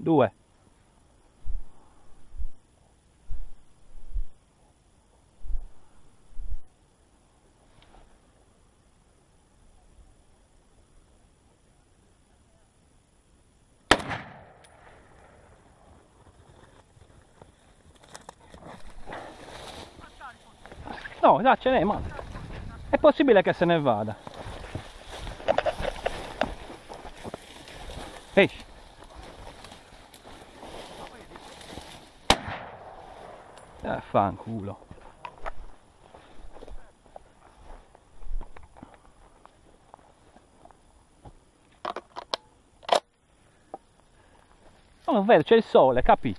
due. No, già ce n'è, ma è possibile che se ne vada. Ehi. Ah, fanculo. Non lo vedo, c'è il sole, capi?